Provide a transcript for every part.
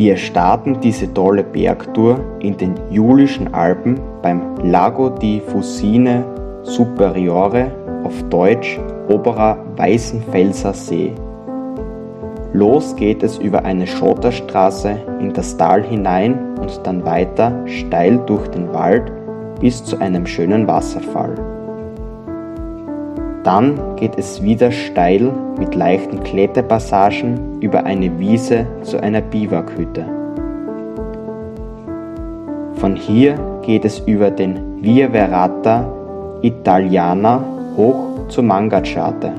Wir starten diese tolle Bergtour in den Julischen Alpen beim Lago di Fusine Superiore, auf Deutsch Oberer Weißenfelser See. Los geht es über eine Schotterstraße in das Tal hinein und dann weiter steil durch den Wald bis zu einem schönen Wasserfall. Dann geht es wieder steil mit leichten Kletterpassagen über eine Wiese zu einer Biwakhütte. Von hier geht es über den Via Verata Italiana hoch zur Mangachate,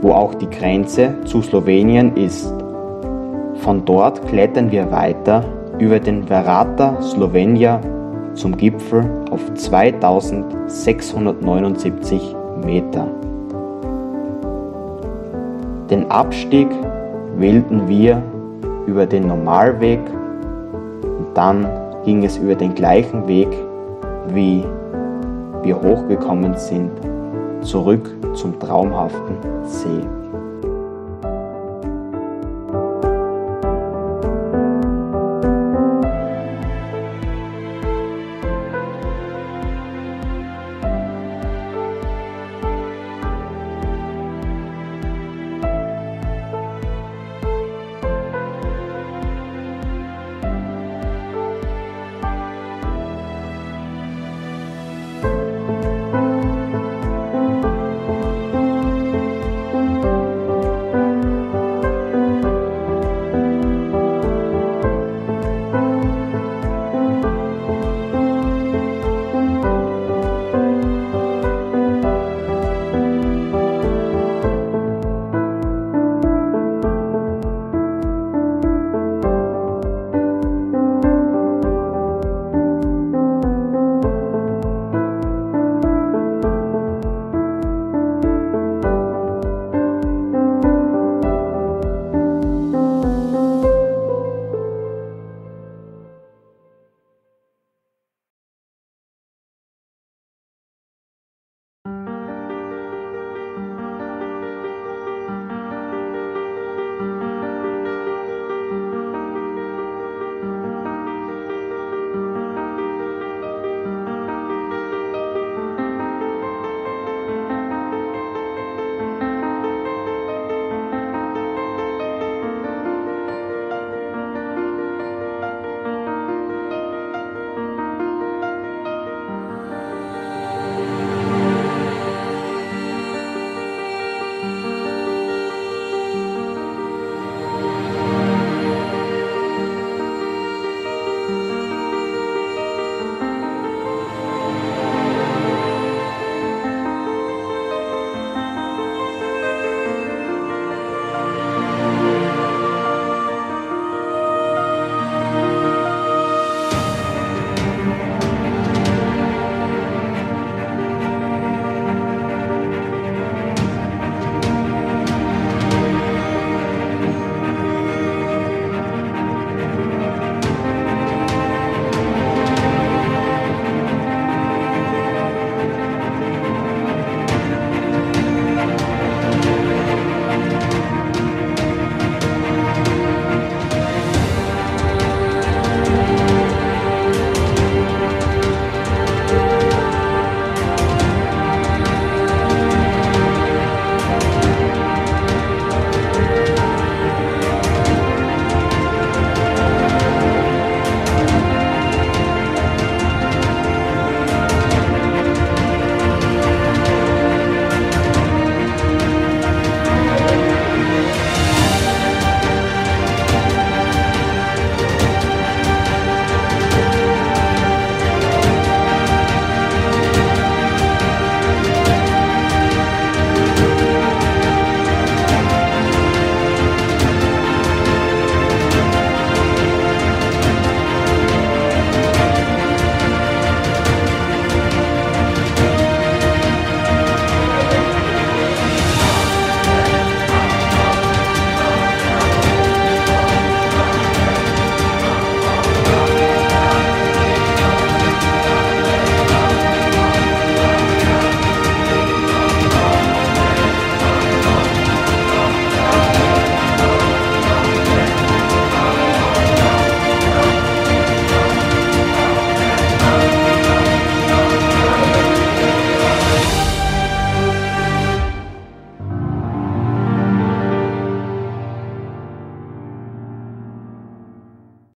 wo auch die Grenze zu Slowenien ist. Von dort klettern wir weiter über den Verata Slovenia zum Gipfel auf 2679 Meter. Den Abstieg wählten wir über den Normalweg und dann ging es über den gleichen Weg, wie wir hochgekommen sind, zurück zum traumhaften See.